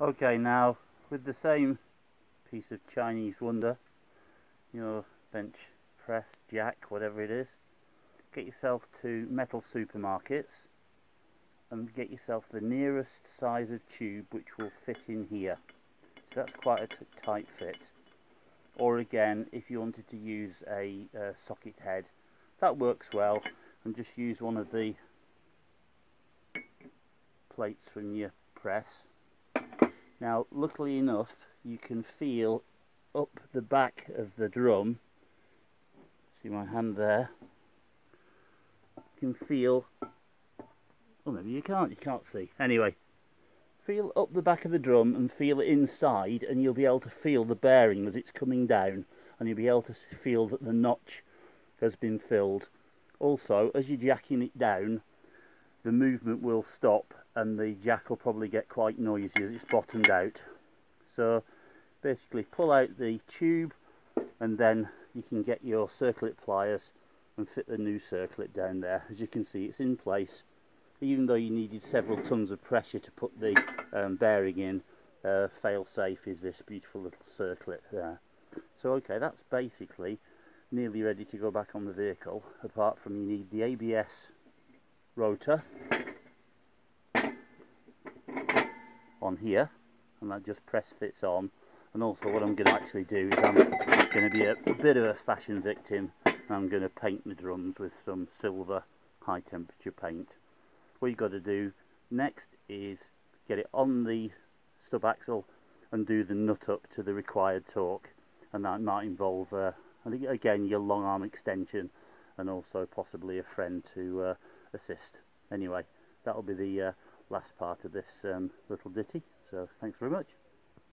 Okay, now with the same piece of Chinese wonder, your bench press, jack, whatever it is, get yourself to metal supermarkets and get yourself the nearest size of tube which will fit in here. So that's quite a tight fit. Or again, if you wanted to use a uh, socket head, that works well and just use one of the plates from your press now luckily enough you can feel up the back of the drum. See my hand there? You can feel oh maybe you can't you can't see. Anyway feel up the back of the drum and feel it inside and you'll be able to feel the bearing as it's coming down and you'll be able to feel that the notch has been filled. Also as you're jacking it down the movement will stop and the jack will probably get quite noisy as it's bottomed out. So basically pull out the tube and then you can get your circlip pliers and fit the new circlip down there. As you can see it's in place. Even though you needed several tons of pressure to put the um, bearing in, uh, fail safe is this beautiful little circlip there. So okay that's basically nearly ready to go back on the vehicle apart from you need the ABS rotor on here and that just press fits on. And also what I'm going to actually do is I'm going to be a, a bit of a fashion victim I'm going to paint the drums with some silver high temperature paint. What you've got to do next is get it on the stub axle and do the nut up to the required torque. And that might involve uh, again your long arm extension and also possibly a friend to uh, assist anyway that'll be the uh, last part of this um, little ditty. So thanks very much.